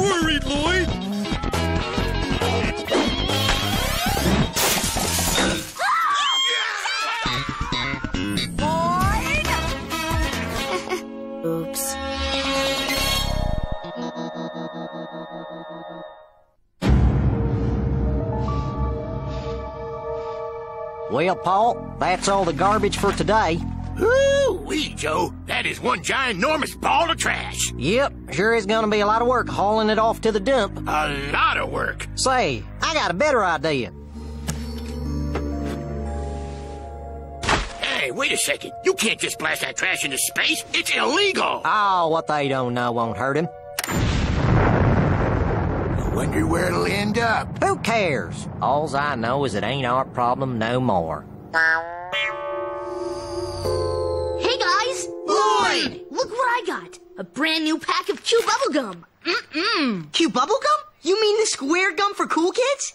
worried, Lloyd. Oops. Well, Paul, that's all the garbage for today. Ooh-wee, Joe. That is one giant, enormous ball of trash. Yep, sure is gonna be a lot of work hauling it off to the dump. A lot of work. Say, I got a better idea. Hey, wait a second. You can't just blast that trash into space. It's illegal. Oh, what they don't know won't hurt him. I wonder where it'll end up. Who cares? Alls I know is it ain't our problem no more. A brand new pack of Chew Bubblegum! Mm-mm! Cute bubblegum? You mean the square gum for cool kids?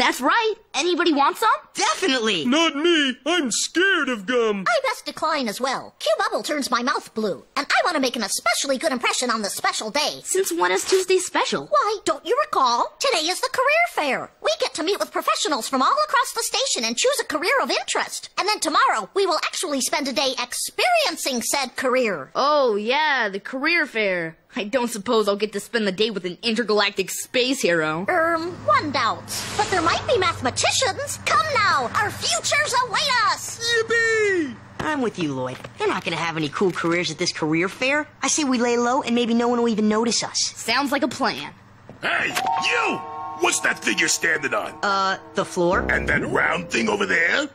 That's right! Anybody want some? Definitely. Not me. I'm scared of gum. I best decline as well. Q Bubble turns my mouth blue, and I want to make an especially good impression on this special day. Since when is Tuesday special? Why, don't you recall? Today is the career fair. We get to meet with professionals from all across the station and choose a career of interest. And then tomorrow, we will actually spend a day experiencing said career. Oh, yeah, the career fair. I don't suppose I'll get to spend the day with an intergalactic space hero. Um, one doubts. But there might be mathematicians. Come now, our futures await us. Yippee! I'm with you, Lloyd. They're not gonna have any cool careers at this career fair. I say we lay low and maybe no one will even notice us. Sounds like a plan. Hey, you! What's that thing you're standing on? Uh, the floor? And that round thing over there?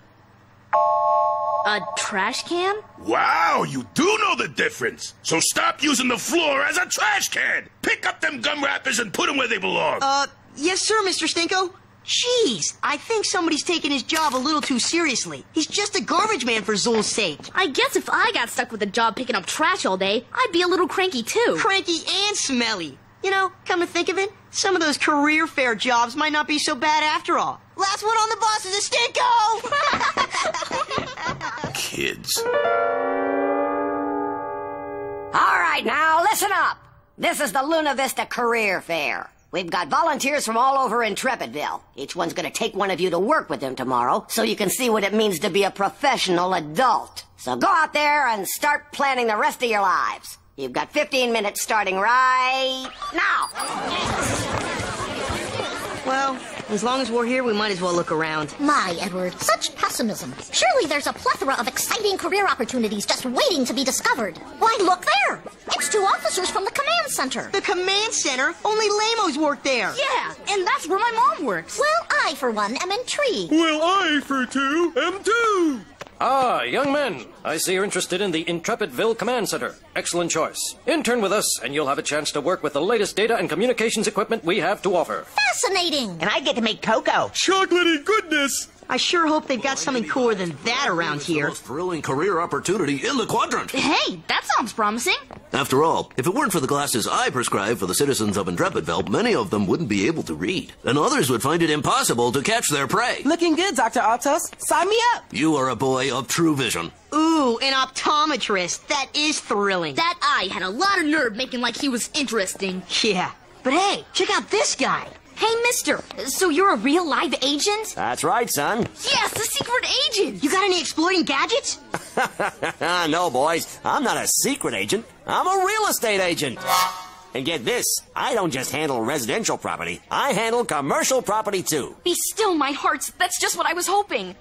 A trash can? Wow, you do know the difference. So stop using the floor as a trash can. Pick up them gum wrappers and put them where they belong. Uh, yes, sir, Mr. Stinko. Jeez, I think somebody's taking his job a little too seriously. He's just a garbage man for Zul's sake. I guess if I got stuck with a job picking up trash all day, I'd be a little cranky too. Cranky and smelly. You know, come to think of it, some of those career fair jobs might not be so bad after all. Last one on the bus is a Stinko! Kids. All right, now listen up. This is the Luna Vista Career Fair. We've got volunteers from all over Intrepidville. Each one's gonna take one of you to work with them tomorrow so you can see what it means to be a professional adult. So go out there and start planning the rest of your lives. You've got 15 minutes starting right now. well, as long as we're here, we might as well look around. My, Edward, such pessimism. Surely there's a plethora of exciting career opportunities just waiting to be discovered. Why, look there! It's two officers from the command center. The command center? Only Lamos work there. Yeah, and that's where my mom works. Well, I, for one, am intrigued. Well, I, for two, am too. Ah, young men. I see you're interested in the Intrepidville Command Center. Excellent choice. Intern with us, and you'll have a chance to work with the latest data and communications equipment we have to offer. Fascinating. And I get to make cocoa. Chocolatey goodness. I sure hope they've got something cooler than that around here. Most thrilling career opportunity in the quadrant. Hey, that sounds promising. After all, if it weren't for the glasses I prescribe for the citizens of Intrepidville, many of them wouldn't be able to read, and others would find it impossible to catch their prey. Looking good, Dr. Altos. Sign me up. You are a boy of true vision. Ooh, an optometrist. That is thrilling. That eye had a lot of nerve making like he was interesting. Yeah. But hey, check out this guy. Hey, mister, so you're a real live agent? That's right, son. Yes, a secret agent! You got any exploiting gadgets? no, boys. I'm not a secret agent. I'm a real estate agent. And get this, I don't just handle residential property. I handle commercial property too. Be still, my hearts. That's just what I was hoping.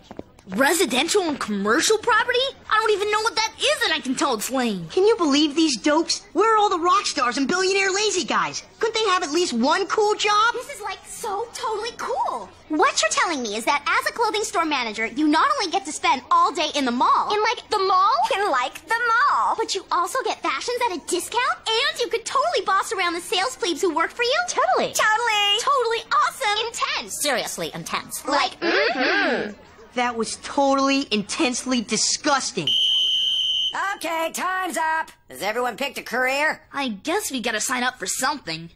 Residential and commercial property? I don't even know what that is, and I can tell it's lame. Can you believe these dopes? Where are all the rock stars and billionaire lazy guys? Couldn't they have at least one cool job? This is like so totally cool. What you're telling me is that as a clothing store manager, you not only get to spend all day in the mall, in like the mall, in like the mall, but you also get fashions at a discount, and you could totally boss around the sales plebes who work for you. Totally. Totally. Totally awesome. Intense. Seriously intense. Like, mm-hmm. That was totally, intensely disgusting. Okay, time's up. Has everyone picked a career? I guess we gotta sign up for something.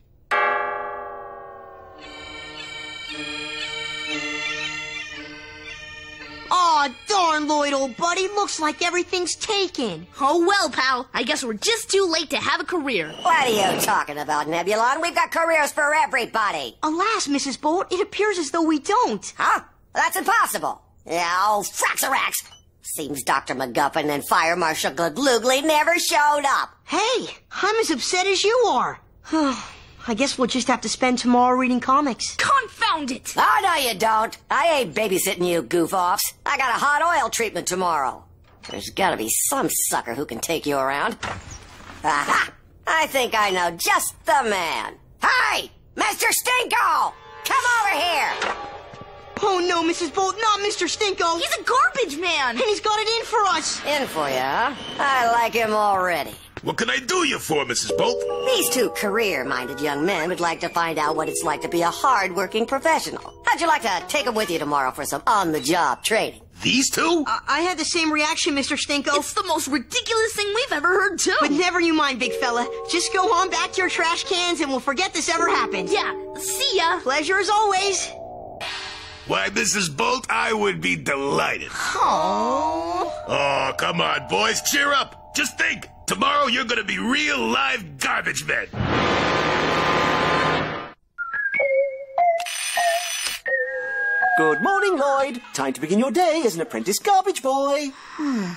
Aw, darn, Lloyd, old buddy. Looks like everything's taken. Oh well, pal. I guess we're just too late to have a career. What are you talking about, Nebulon? We've got careers for everybody. Alas, Mrs. Bolt, it appears as though we don't. Huh? That's impossible. Yeah, oh, fraxarax. Seems Dr. McGuffin and Fire Marshal Glugly never showed up. Hey, I'm as upset as you are. I guess we'll just have to spend tomorrow reading comics. Confound it! Oh, no, you don't. I ain't babysitting you goof-offs. I got a hot oil treatment tomorrow. There's gotta be some sucker who can take you around. Aha! I think I know just the man. Hey! Mr. Stinko! Come over here! Oh no, Mrs. Bolt, not Mr. Stinko! He's a garbage man! And he's got it in for us! In for you, huh? I like him already. What can I do you for, Mrs. Bolt? These two career-minded young men would like to find out what it's like to be a hard-working professional. How'd you like to take them with you tomorrow for some on-the-job training? These two? I, I had the same reaction, Mr. Stinko. It's the most ridiculous thing we've ever heard, too. But never you mind, big fella. Just go on back to your trash cans and we'll forget this ever happened. Yeah, see ya. Pleasure as always. Why, Mrs. Bolt, I would be delighted. Aww. Oh, come on, boys, cheer up. Just think, tomorrow you're gonna be real live garbage men. Good morning, Lloyd. Time to begin your day as an apprentice garbage boy. Hmm.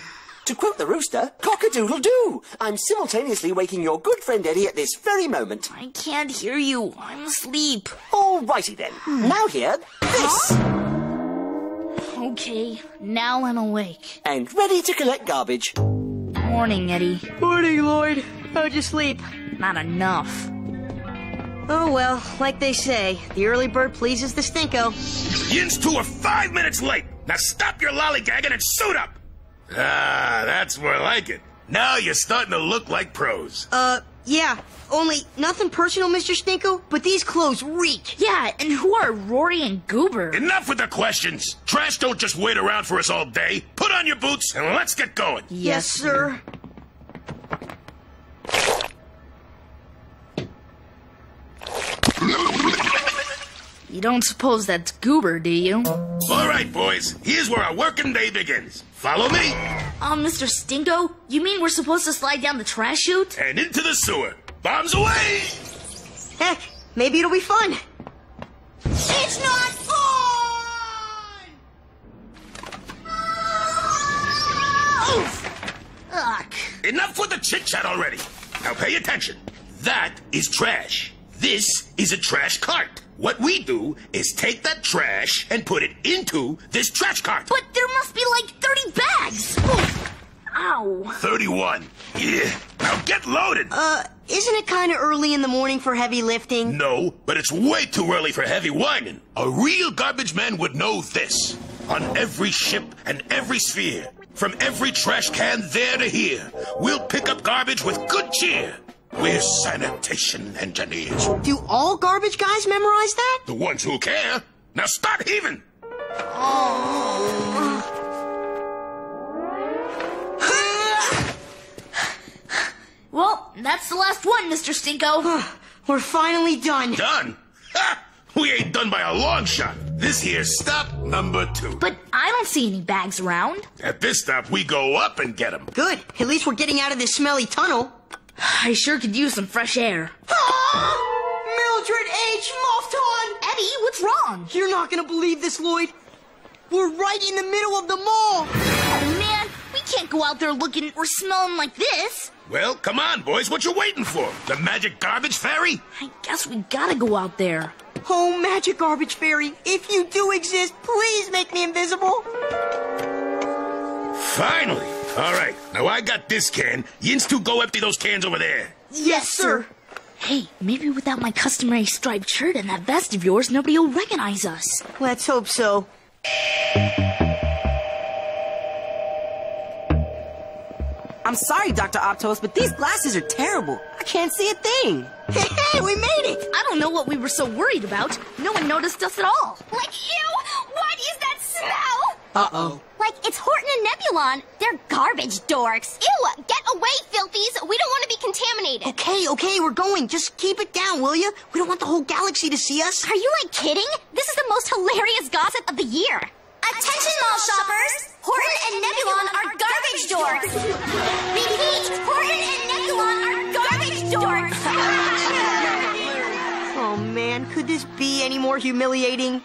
To quote the rooster, cock-a-doodle-doo. I'm simultaneously waking your good friend Eddie at this very moment. I can't hear you. I'm asleep. All righty then. Hmm. Now hear this. Okay, now I'm awake. And ready to collect garbage. Morning, Eddie. Morning, Lloyd. How'd you sleep? Not enough. Oh well, like they say, the early bird pleases the stinko. Yins two are five minutes late. Now stop your lollygagging and suit up. Ah, that's more like it. Now you're starting to look like pros. Uh, yeah. Only nothing personal, Mr. Stinko, but these clothes reek. Yeah, and who are Rory and Goober? Enough with the questions. Trash don't just wait around for us all day. Put on your boots and let's get going. Yes, sir. You don't suppose that's Goober, do you? All right, boys. Here's where our working day begins. Follow me. Uh, Mr. Stinko, you mean we're supposed to slide down the trash chute? And into the sewer. Bombs away! Heck, maybe it'll be fun. It's not fun! Ugh. Enough with the chit chat already. Now pay attention. That is trash. This is a trash cart. What we do is take that trash and put it into this trash cart. But there must be like 30 bags. Ow. 31. Yeah. Now get loaded. Uh, isn't it kind of early in the morning for heavy lifting? No, but it's way too early for heavy whining. A real garbage man would know this. On every ship and every sphere, from every trash can there to here, we'll pick up garbage with good cheer. We're sanitation engineers. Do all garbage guys memorize that? The ones who care. Now start heaving. Well, that's the last one, Mr. Stinko. We're finally done. Done? Ha! We ain't done by a long shot. This here's stop number two. But I don't see any bags around. At this stop, we go up and get 'em. Good. At least we're getting out of this smelly tunnel. I sure could use some fresh air. Ah! Mildred H. Mofton! Eddie, what's wrong? You're not gonna believe this, Lloyd. We're right in the middle of the mall. Oh, man, we can't go out there looking or smelling like this. Well, come on, boys. What you waiting for? The magic garbage fairy? I guess we gotta go out there. Oh, Magic Garbage Fairy, if you do exist, please make me invisible. Finally. All right. Now I got this can. Yins two go empty those cans over there. Yes, sir. Hey, maybe without my customary striped shirt and that vest of yours, nobody will recognize us. Let's hope so. I'm sorry, Dr. Optos, but these glasses are terrible. I can't see a thing. Hey, hey, we made it! I don't know what we were so worried about. No one noticed us at all. Like you? What is that smell? Uh-oh. Horton and Nebulon. They're garbage dorks. Ew, get away, filthies. We don't want to be contaminated. Okay, okay, we're going. Just keep it down, will you? We don't want the whole galaxy to see us. Are you, like, kidding? This is the most hilarious gossip of the year. Attention, mall shoppers! Horton and Nebulon are garbage dorks! Repeat, Horton and Nebulon are garbage dorks! Oh man, could this be any more humiliating?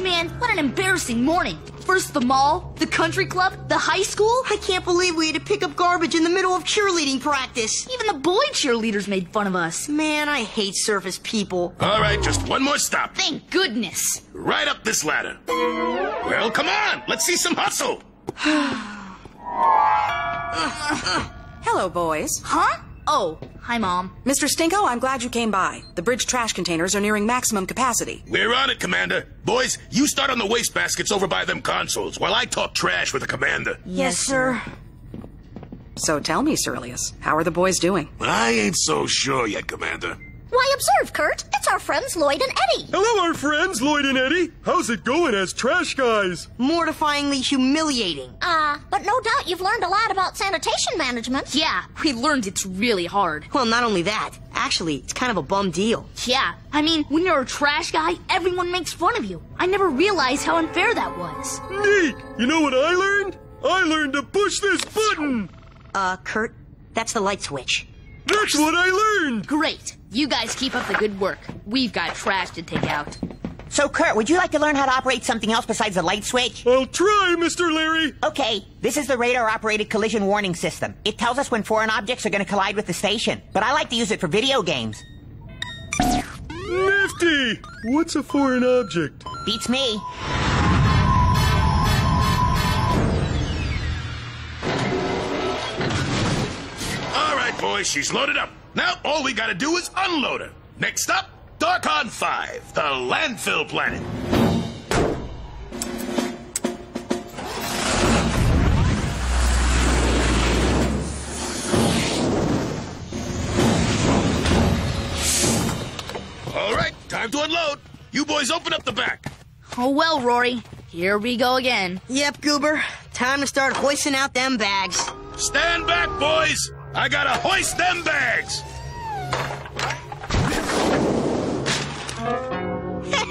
Man, what an embarrassing morning. First the mall, the country club, the high school. I can't believe we had to pick up garbage in the middle of cheerleading practice. Even the boy cheerleaders made fun of us. Man, I hate surface people. All right, just one more stop. Thank goodness. Right up this ladder. Well, come on. Let's see some hustle. Hello, boys. Huh? Oh, hi, Mom. Mr. Stinko, I'm glad you came by. The bridge trash containers are nearing maximum capacity. We're on it, Commander. Boys, you start on the waste baskets over by them consoles while I talk trash with the Commander. Yes, sir. So tell me, Cerlius, how are the boys doing? I ain't so sure yet, Commander. Why, observe, Kurt. It's our friends Lloyd and Eddie. Hello, our friends, Lloyd and Eddie. How's it going as trash guys? Mortifyingly humiliating. Uh, but no doubt you've learned a lot about sanitation management. Yeah, we learned it's really hard. Well, not only that. Actually, it's kind of a bum deal. Yeah, I mean, when you're a trash guy, everyone makes fun of you. I never realized how unfair that was. Neat. You know what I learned? I learned to push this button. Uh, Kurt, that's the light switch. That's what I learned. Great. You guys keep up the good work. We've got trash to take out. So, Kurt, would you like to learn how to operate something else besides the light switch? I'll try, Mr. Larry. Okay, this is the radar-operated collision warning system. It tells us when foreign objects are going to collide with the station, but I like to use it for video games. Nifty! What's a foreign object? Beats me. All right, boys, she's loaded up. Now all we gotta do is unload her. Next up, Darkon 5, the landfill planet. All right, time to unload. You boys open up the back. Oh well, Rory. Here we go again. Yep, Goober. Time to start hoisting out them bags. Stand back, boys. I gotta hoist them bags.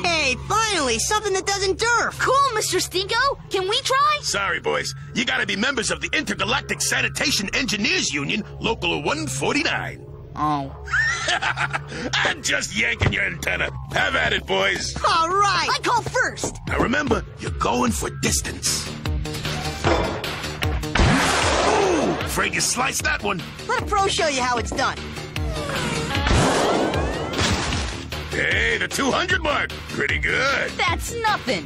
Hey, finally, something that doesn't derf. Cool, Mr. Stinko. Can we try? Sorry, boys. You gotta be members of the Intergalactic Sanitation Engineers Union, Local 149. Oh. I'm just yanking your antenna. Have at it, boys. All right. I call first. Now remember, you're going for distance. Afraid you sliced that one. Let a pro show you how it's done. Hey, the 200 mark. Pretty good. That's nothing.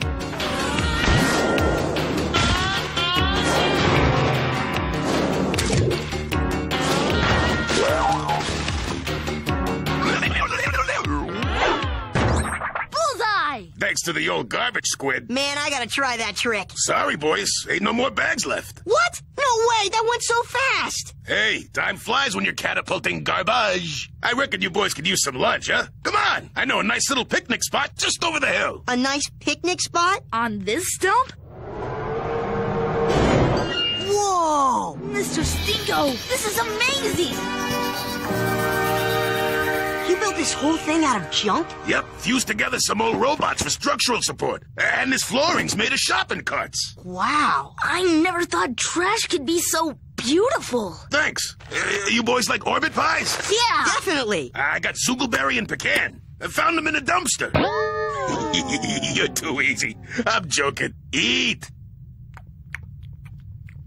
Thanks to the old garbage squid. Man, I gotta try that trick. Sorry, boys. Ain't no more bags left. What? No way, that went so fast. Hey, time flies when you're catapulting garbage. I reckon you boys could use some lunch, huh? Come on. I know a nice little picnic spot just over the hill. A nice picnic spot? On this stump? Whoa! Mr. Stinko, this is amazing! You built this whole thing out of junk? Yep, fused together some old robots for structural support. And this flooring's made of shopping carts. Wow. I never thought trash could be so beautiful. Thanks. Uh, you boys like orbit pies? Yeah. Definitely. I got Zugelberry and pecan. I found them in a dumpster. You're too easy. I'm joking. Eat.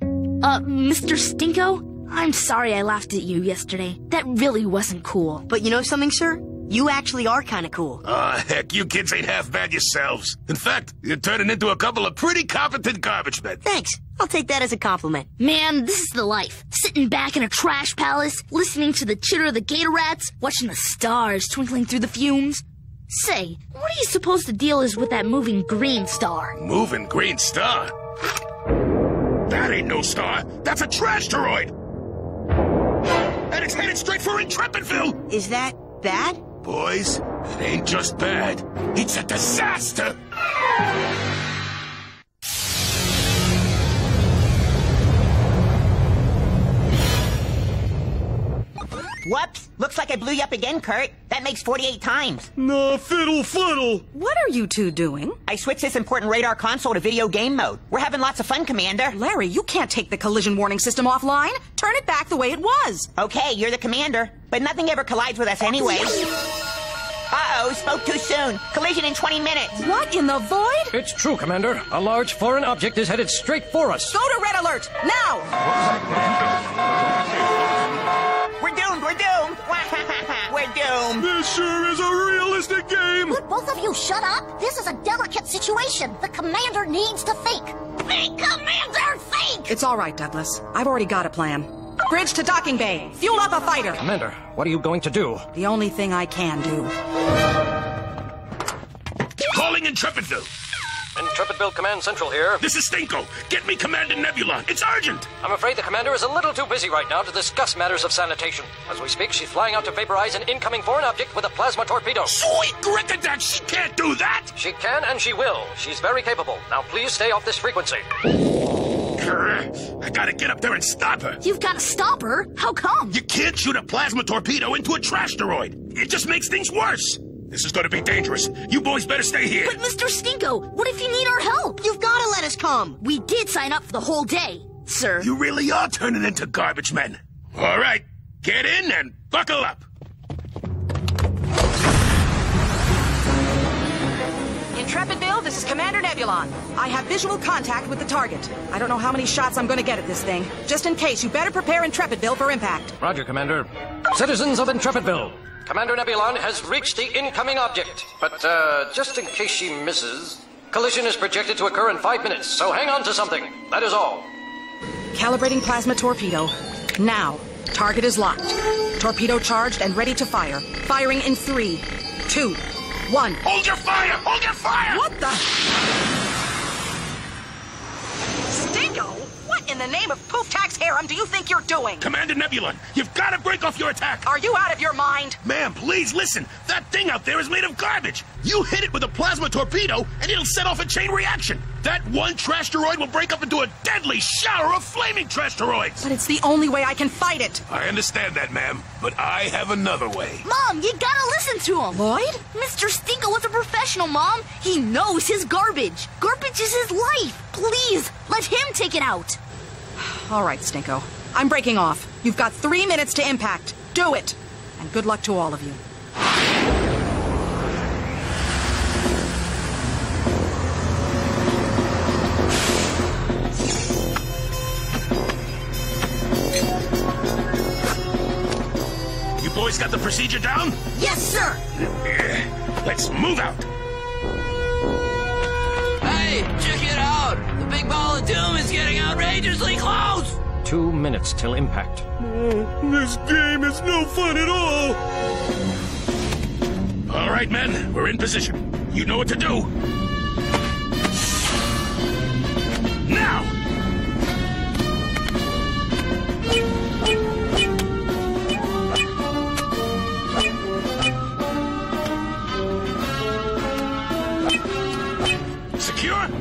Uh, Mr. Stinko? I'm sorry I laughed at you yesterday. That really wasn't cool. But you know something, sir? You actually are kind of cool. Oh, heck, you kids ain't half bad yourselves. In fact, you're turning into a couple of pretty competent garbage men. Thanks. I'll take that as a compliment. Man, this is the life. Sitting back in a trash palace, listening to the chitter of the gator rats, watching the stars twinkling through the fumes. Say, what are you supposed to deal is with that moving green star? Moving green star? That ain't no star. That's a trashteroid. And it's headed straight for Intrepidville. Is that bad? Boys, it ain't just bad. It's a disaster. Whoops. Looks like I blew you up again, Kurt. That makes 48 times. No, fiddle fuddle. What are you two doing? I switched this important radar console to video game mode. We're having lots of fun, Commander. Larry, you can't take the collision warning system offline. Turn it back the way it was. Okay, you're the commander. But nothing ever collides with us anyway. Uh-oh, spoke too soon. Collision in 20 minutes. What in the void? It's true, Commander. A large foreign object is headed straight for us. Go to red alert, now! We're. This sure is a realistic game. Would both of you shut up? This is a delicate situation. The commander needs to think. Think, commander, think! It's all right, Douglas. I've already got a plan. Bridge to docking bay. Fuel up a fighter. Commander, what are you going to do? The only thing I can do. Calling Intrepidville. Intrepidville Command Central here. This is Stinko. Get me Commander Nebulon. It's urgent. I'm afraid the commander is a little too busy right now to discuss matters of sanitation. As we speak, she's flying out to vaporize an incoming foreign object with a plasma torpedo. Sweet Grickadat, she can't do that. She can and she will. She's very capable. Now please stay off this frequency. I gotta get up there and stop her. You've got to stop her? How come? You can't shoot a plasma torpedo into a trash asteroid. It just makes things worse. This is gonna be dangerous. You boys better stay here. But Mr. Stinko, what if you need our help? You've got to let us come. We did sign up for the whole day, sir. You really are turning into garbage men. All right, get in and buckle up. Intrepidville, this is Commander Nebulon. I have visual contact with the target. I don't know how many shots I'm going to get at this thing. Just in case, you better prepare Intrepidville for impact. Roger, Commander. Citizens of Intrepidville, Commander Nebulon has reached the incoming object. But, uh, just in case she misses, collision is projected to occur in five minutes, so hang on to something. That is all. Calibrating plasma torpedo. Now. Target is locked. Torpedo charged and ready to fire. Firing in three, two, one. Hold your fire! Hold your fire! What the? Stinko? What in the name of Poof Tax Harem do you think you're doing? Commander Nebulon, you've got to break off your attack. Are you out of your mind? Ma'am, please listen. That thing out there is made of garbage. You hit it with a plasma torpedo, and it'll set off a chain reaction. That one trashteroid will break up into a deadly shower of flaming trashteroids. But it's the only way I can fight it. I understand that, ma'am, but I have another way. Mom, you gotta listen to him. Lloyd? Mr. Stinko was a professional, Mom. He knows his garbage. Garbage is his life. Please, let him take it out. All right, Stinko. I'm breaking off. You've got three minutes to impact. Do it. And good luck to all of you. You boys got the procedure down? Yes, sir. Let's move out. Hey, check it out! The big ball of doom is getting outrageously close! Two minutes till impact. Oh, this game is no fun at all. All right, men, we're in position. You know what to do. Now!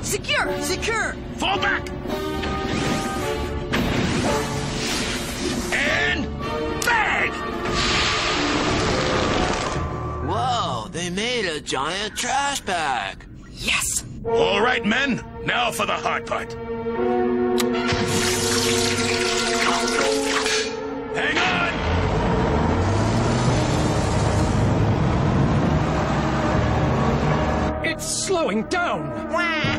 Secure? Secure! Secure! Fall back! And bang! Whoa, they made a giant trash bag. Yes! All right, men, now for the hard part. Hang on! It's slowing down.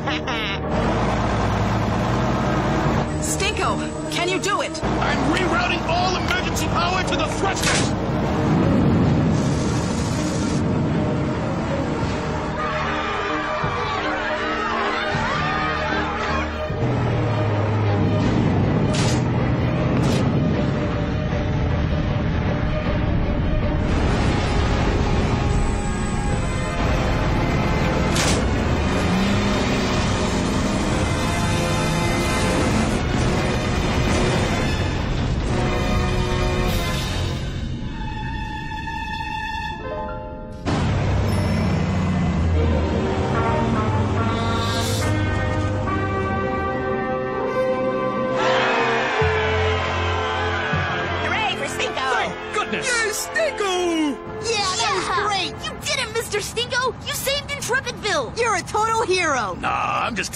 Stinko, can you do it? I'm rerouting all emergency power to the thrusters!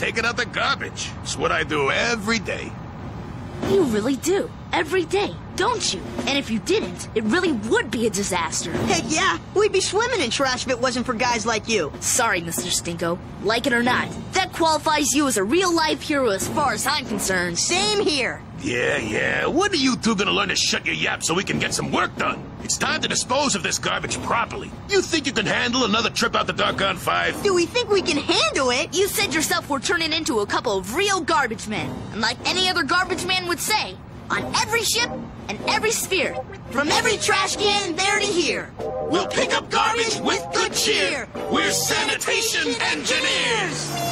Nah, I'm taking out the garbage. It's what I do every day. You really do. Every day, don't you? And if you didn't, it really would be a disaster. Heck yeah, we'd be swimming in trash if it wasn't for guys like you. Sorry, Mr. Stinko. Like it or not, that qualifies you as a real life hero as far as I'm concerned. Same here. Yeah, yeah. When are you two gonna learn to shut your yap so we can get some work done? It's time to dispose of this garbage properly. You think you can handle another trip out the Darkon 5? Do we think we can handle it? You said yourself we're turning into a couple of real garbage men. And like any other garbage man would say, on every ship and every sphere, From every trash can there to here. We'll pick up garbage with good cheer. We're sanitation engineers.